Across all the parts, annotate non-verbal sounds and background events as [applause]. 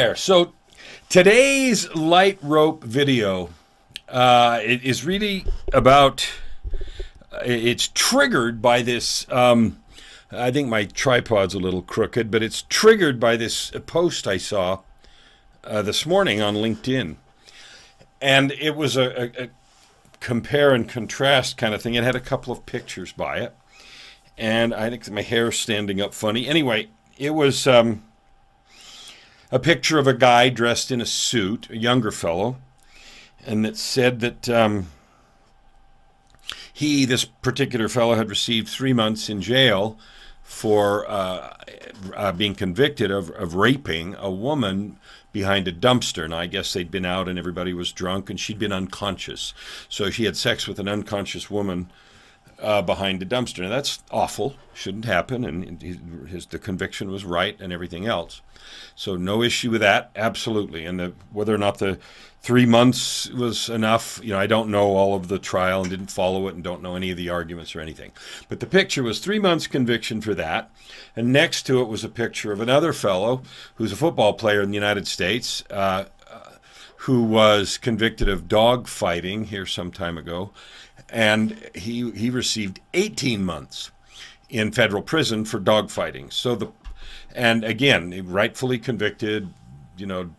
There. So today's light rope video uh, it is really about. It's triggered by this. Um, I think my tripod's a little crooked, but it's triggered by this post I saw uh, this morning on LinkedIn, and it was a, a, a compare and contrast kind of thing. It had a couple of pictures by it, and I think my hair's standing up funny. Anyway, it was. Um, a picture of a guy dressed in a suit, a younger fellow, and it said that um, he, this particular fellow, had received three months in jail for uh, uh, being convicted of, of raping a woman behind a dumpster. And I guess they'd been out and everybody was drunk and she'd been unconscious. So she had sex with an unconscious woman uh, behind a dumpster. Now that's awful, shouldn't happen, and his, the conviction was right and everything else. So no issue with that, absolutely. And the, whether or not the three months was enough, you know, I don't know all of the trial and didn't follow it and don't know any of the arguments or anything. But the picture was three months conviction for that, and next to it was a picture of another fellow who's a football player in the United States. Uh, who was convicted of dog fighting here some time ago and he he received 18 months in federal prison for dogfighting. So the and again, rightfully convicted, you know,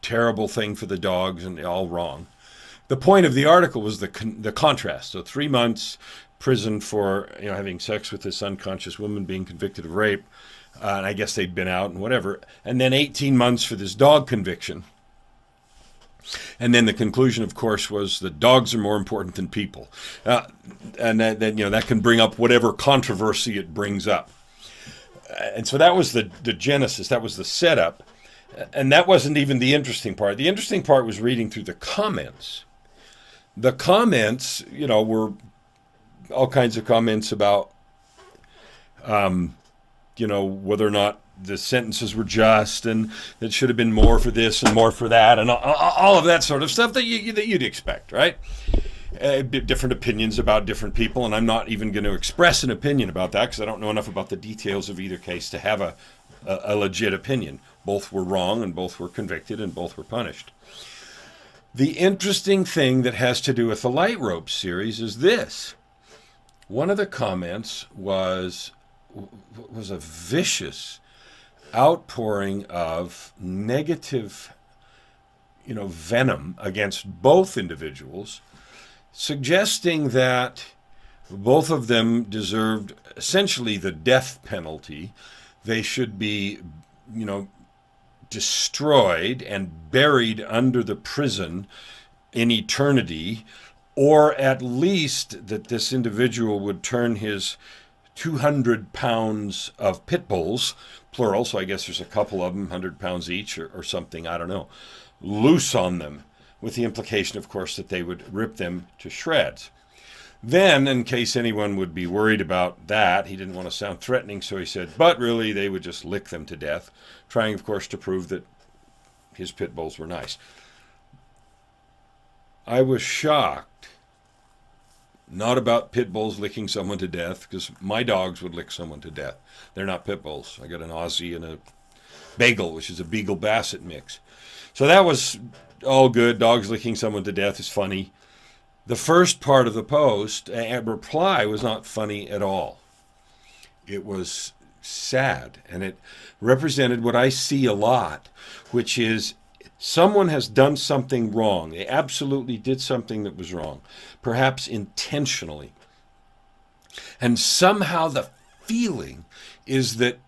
terrible thing for the dogs and all wrong. The point of the article was the con- the contrast. So three months prison for you know having sex with this unconscious woman being convicted of rape, uh, and I guess they'd been out and whatever, and then 18 months for this dog conviction. And then the conclusion, of course, was that dogs are more important than people, uh, and that, you know that can bring up whatever controversy it brings up. Uh, and so that was the the genesis. That was the setup, and that wasn't even the interesting part. The interesting part was reading through the comments. The comments, you know, were all kinds of comments about, um, you know, whether or not the sentences were just and it should have been more for this and more for that and all, of that sort of stuff that, you, that you'd expect, right? Uh, different opinions about different people, and I'm not even going to express an opinion about that because I don't know enough about the details of either case to have a, a, a legit opinion. Both were wrong, and both were convicted, and both were punished. The interesting thing that has to do with the Light Rope series is this. One of the comments was was a vicious outpouring of negative, you know, venom against both individuals, suggesting that both of them deserved essentially the death penalty. They should be, you know, destroyed and buried under the prison in eternity, or at least that this individual would turn his 200 pounds of pit bulls, plural, so I guess there's a couple of them, 100 pounds each or, or something, I don't know, loose on them, with the implication, of course, that they would rip them to shreds. Then, in case anyone would be worried about that, he didn't want to sound threatening, so he said, but really, they would just lick them to death, trying, of course, to prove that his pit bulls were nice. I was shocked not about pit bulls licking someone to death, because my dogs would lick someone to death. They're not pit bulls. I got an Aussie and a Bagel, which is a Beagle Basset mix. So that was all good. Dogs licking someone to death is funny. The first part of the post, a reply, was not funny at all. It was sad, and it represented what I see a lot, which is Someone has done something wrong. They absolutely did something that was wrong, perhaps intentionally. And somehow the feeling is that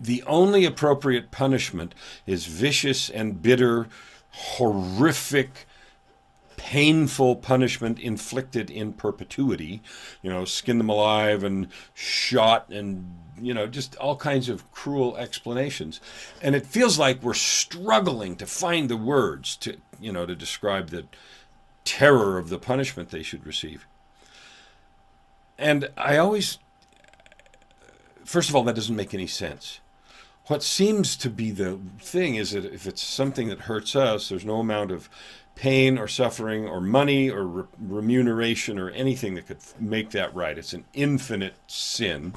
the only appropriate punishment is vicious and bitter, horrific, painful punishment inflicted in perpetuity. You know, skin them alive and shot and you know, just all kinds of cruel explanations. And it feels like we're struggling to find the words to, you know, to describe the terror of the punishment they should receive. And I always, first of all, that doesn't make any sense. What seems to be the thing is that if it's something that hurts us, there's no amount of pain or suffering or money or re- remuneration or anything that could make that right. It's an infinite sin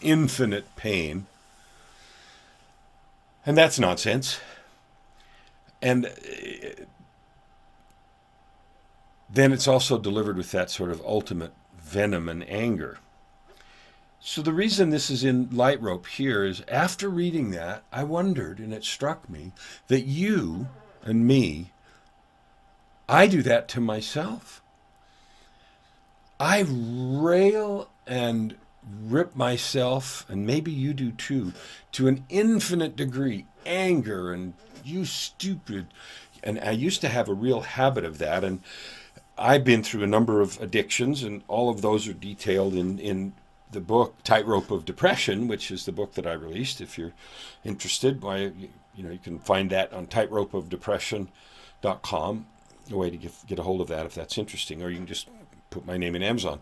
infinite pain. And that's nonsense. And uh, then it's also delivered with that sort of ultimate venom and anger. So the reason this is in Light Rope here is after reading that, I wondered, and it struck me, that you and me, I do that to myself. I rail and rip myself, and maybe you do too, to an infinite degree. Anger and you stupid. And I used to have a real habit of that. And I've been through a number of addictions, and all of those are detailed in, in the book Tightrope of Depression, which is the book that I released. If you're interested, you know you can find that on tightropeofdepression.com. A way to get, get a hold of that if that's interesting, or you can just put my name in Amazon.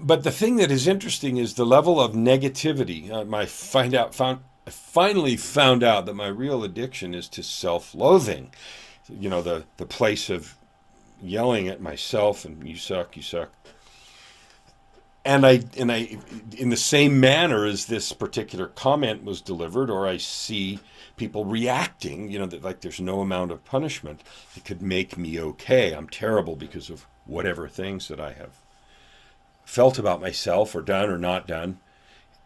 But the thing that is interesting is the level of negativity. Uh, I find out found I finally found out that my real addiction is to self-loathing. You know, the the place of yelling at myself and you suck, you suck. And I and I in the same manner as this particular comment was delivered, or I see people reacting, you know, that like there's no amount of punishment that could make me okay. I'm terrible because of whatever things that I have felt about myself or done or not done.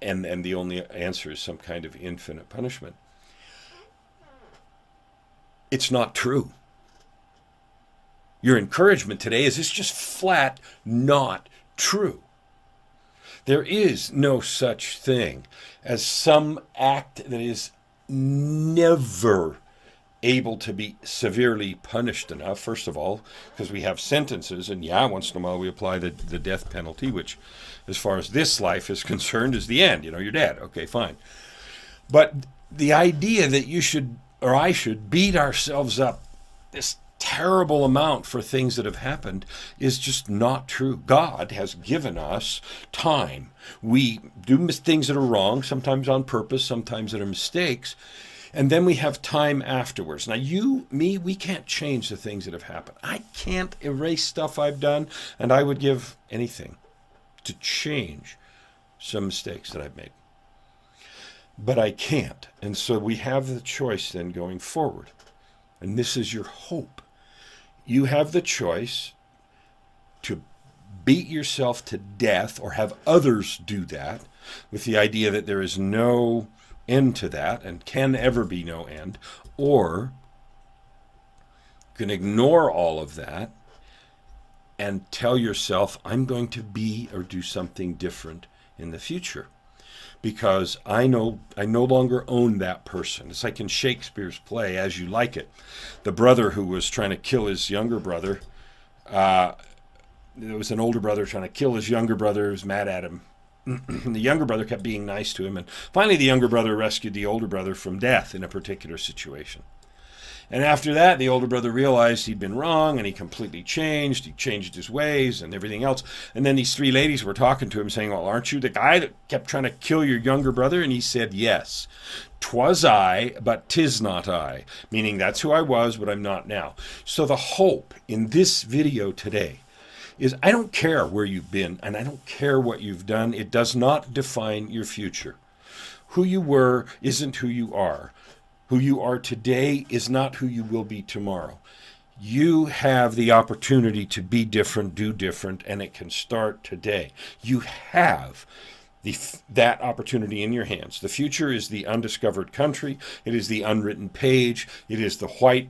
And and the only answer is some kind of infinite punishment. It's not true your encouragement today is it's just flat not true. There is no such thing as some act that is never able to be severely punished enough, first of all, because we have sentences, and yeah, once in a while we apply the, the death penalty, which, as far as this life is [laughs] concerned, is the end. You know, you're dead. Okay, fine. But the idea that you should, or I should, beat ourselves up this terrible amount for things that have happened is just not true. God has given us time. We do things that are wrong, sometimes on purpose, sometimes that are mistakes, and then we have time afterwards. Now, you, me, we can't change the things that have happened. I can't erase stuff I've done, and I would give anything to change some mistakes that I've made. But I can't. And so we have the choice then going forward. And this is your hope you have the choice to beat yourself to death or have others do that with the idea that there is no end to that and can ever be no end, or you can ignore all of that and tell yourself, I'm going to be or do something different in the future because I know I no longer own that person. It's like in Shakespeare's play, As You Like It. The brother who was trying to kill his younger brother, uh, there was an older brother trying to kill his younger brother was mad at him. [clears throat] the younger brother kept being nice to him, and finally the younger brother rescued the older brother from death in a particular situation. And after that, the older brother realized he'd been wrong and he completely changed. He changed his ways and everything else. And then these three ladies were talking to him saying, Well, aren't you the guy that kept trying to kill your younger brother? And he said, Yes. Twas I, but tis not I. Meaning that's who I was, but I'm not now. So the hope in this video today is I don't care where you've been and I don't care what you've done. It does not define your future. Who you were isn't who you are. Who you are today is not who you will be tomorrow. You have the opportunity to be different, do different, and it can start today. You have the, that opportunity in your hands. The future is the undiscovered country. It is the unwritten page. It is the white,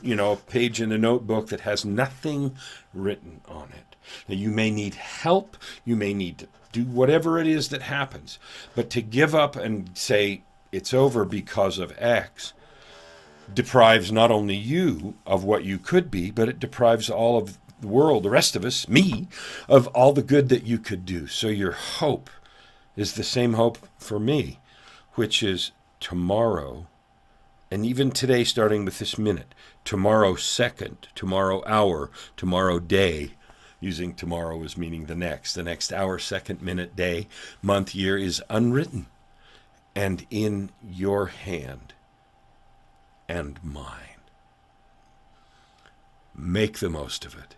you know, page in a notebook that has nothing written on it. Now, you may need help. You may need to do whatever it is that happens. But to give up and say, it's over because of X deprives not only you of what you could be, but it deprives all of the world, the rest of us, me, of all the good that you could do. So your hope is the same hope for me, which is tomorrow, and even today, starting with this minute, tomorrow second, tomorrow hour, tomorrow day, using tomorrow as meaning the next, the next hour, second, minute, day, month, year is unwritten and in your hand and mine. Make the most of it,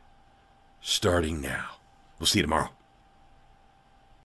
starting now. We'll see you tomorrow.